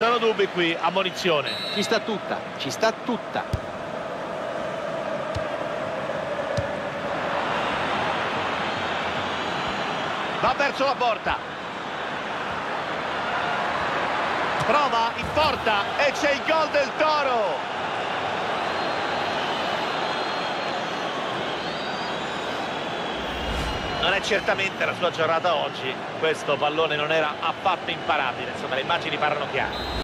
Sono dubbi qui, ammonizione. Ci sta tutta, ci sta tutta. Va verso la porta. Prova in porta e c'è il gol del Toro. Non è certamente la sua giornata oggi, questo pallone non era affatto imparabile, insomma le immagini parlano chiaro.